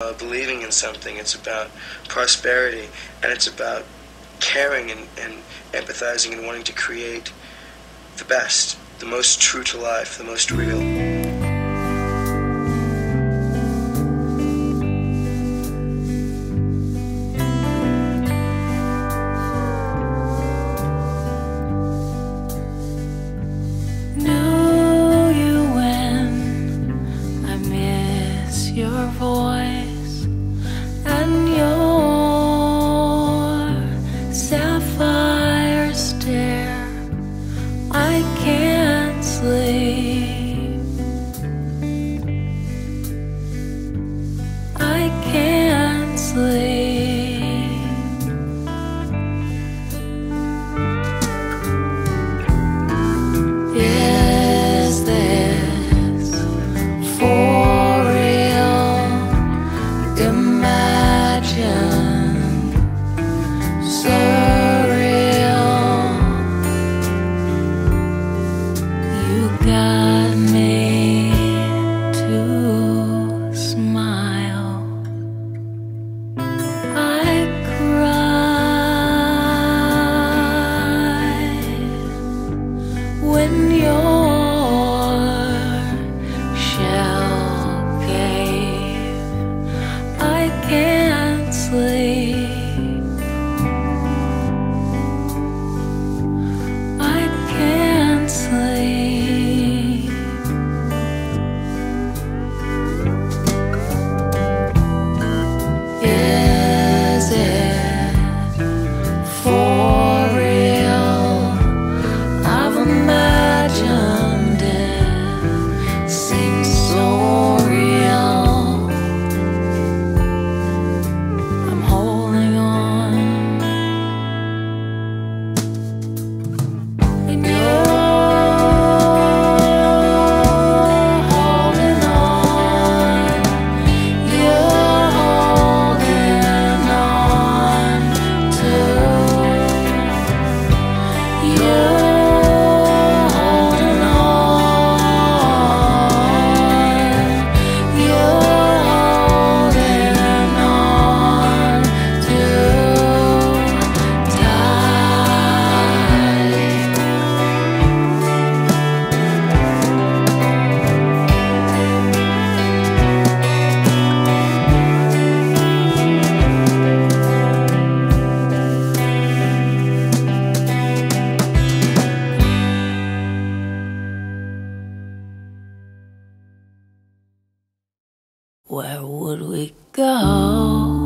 Uh, believing in something. It's about prosperity, and it's about caring and, and empathizing and wanting to create the best, the most true to life, the most real. I can Where would we go?